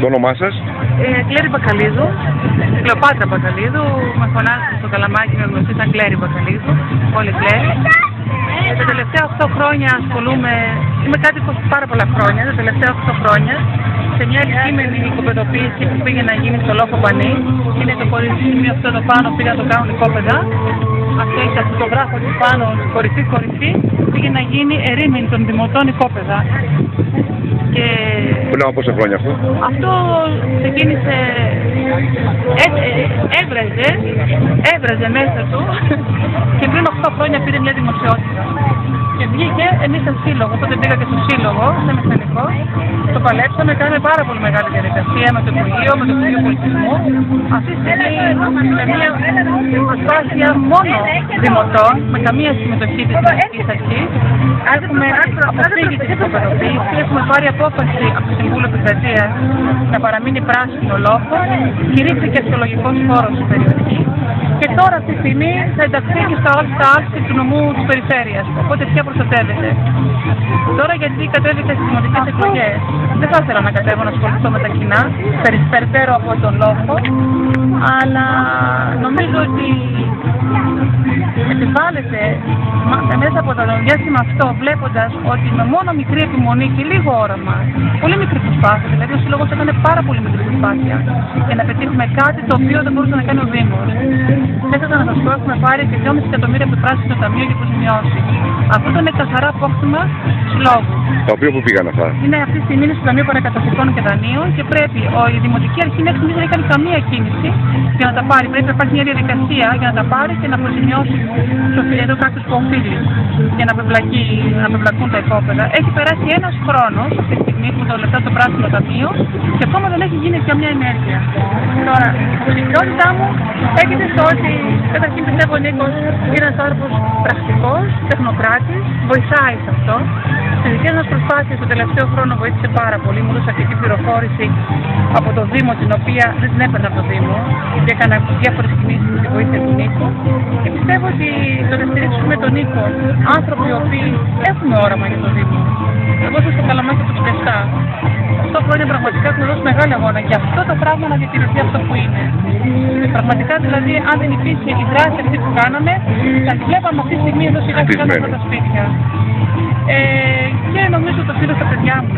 Το όνομά σας. Ε, Κλέρι Μπακαλίδου, Κλεοπάτρα Μπακαλίδου, με φωνάζουν στο καλαμάκι με γνωστή σαν Κλέρι Μπακαλίδου, όλοι Κλέρι. Ε, τα τελευταία 8 χρόνια ασχολούμαι, είμαι κάτοικος πάρα πολλά χρόνια, τα τελευταία 8 χρόνια, σε μια αντικείμενη οικοπεδοποίηση που πήγε να γίνει στο Λόφο Πανί. Είναι το κορυφή αυτό το πάνω, πήγα να το κάνουν οικόπεδα. Αυτό έχει αυτό το γράφο του πάνω, κορυφή κορυφή, πήγε να γίνει ερήμην των δημοτών οικόπεδα. Και Πριν από πόσα χρόνια αυτό; αυτό ξεκίνησε, ε, ε, έβραζε, έβραζε μέσα του και πριν 8 χρόνια πήρε μια δημοσιότητα. Και βγήκε εμείς σαν σύλλογο, τότε πήγα και στο σύλλογο, σε μηχανικό, το παλέψαμε, κάναμε πάρα πολύ μεγάλη διαδικασία με το Υπουργείο, με το Υπουργείο Πολιτισμού. Αυτή τη στιγμή είναι μια προσπάθεια μόνο δημοτών, με καμία συμμετοχή της δημοτικής αρχής. Έχουμε αποφύγει την οικοπεδοποίηση, έχουμε πάρει απόφαση από το Συμβούλιο Επικρατεία να παραμείνει πράσινο λόγο, κηρύχθηκε αρχαιολογικός χώρος στην περιοχή και τώρα αυτή τη στιγμή θα ενταχθεί και στα όλα άκρη του νομού της περιφέρειας, οπότε πια προστατεύεται. Τώρα γιατί κατέβηκα στις δημοτικές εκλογές, δεν θα ήθελα να κατέβω να ασχοληθώ με τα κοινά, περι- περαιτέρω από τον λόγο, αλλά νομίζω ότι επιβάλλεται μα- μέσα από το διάστημα αυτό, βλέποντας ότι με μόνο μικρή επιμονή και λίγο όραμα, πολύ μικρή προσπάθεια, δηλαδή ο Σύλλογος έκανε πάρα πολύ μικρή προσπάθεια για να πετύχουμε κάτι το οποίο δεν μπορούσε να κάνει ο Δήμος. Μέσα να σας πω, έχουμε πάρει και 2,5 εκατομμύρια από το πράσινο ταμείο για αποζημιώσει. Αυτό ήταν καθαρά απόκτημα συλλόγου. Τα οποία που πήγαν αυτά; Είναι αυτή τη στιγμή είναι στο Ταμείο Παρακαταθήκων και Δανείων και πρέπει ο, η Δημοτική Αρχή μέχρι στιγμής δεν έκανε καμία κίνηση για να τα πάρει. Πρέπει να υπάρχει μια διαδικασία για να τα πάρει και να αποζημιώσει του οφειλετού κάποιο που οφείλει για να, πεμπλακεί, να πεμπλακούν τα υπόπεδα. Έχει περάσει ένας χρόνος αυτή τη στιγμή που το λεφτά στο πράσινο ταμείο και ακόμα δεν έχει γίνει καμιά ενέργεια. Τώρα, η συμπληρότητά μου έγινε στο ότι καταρχήν πιστεύω ο Νίκος είναι ένας άνθρωπος πρακτικός, τεχνοκράτης, βοηθάει σε αυτό. Στι δικές μας προσπάθειες το τελευταίο χρόνο βοήθησε πάρα πολύ. Μου έδωσε αρκετή πληροφόρηση από το Δήμο, την οποία δεν την έπαιρνα από το Δήμο και έκανα διάφορες κινήσεις με τη βοήθεια του Νίκου. Και πιστεύω ότι το να στηρίξουμε τον Νίκο, άνθρωποι οι οποίοι έχουν όραμα για το Δήμο. Εγώ είμαι στο καλαμάκι τους 7. Αυτό χρόνια πραγματικά έχουμε δώσει μεγάλη αγώνα και αυτό το πράγμα να διατηρηθεί αυτό που είναι. Πραγματικά δηλαδή, αν δεν υπήρχε η δράση αυτή που κάναμε, θα τη βλέπαμε αυτή τη στιγμή εδώ σιγά σιγά Χτισμένη. από τα σπίτια. Ε, και νομίζω το φίλο στα παιδιά μου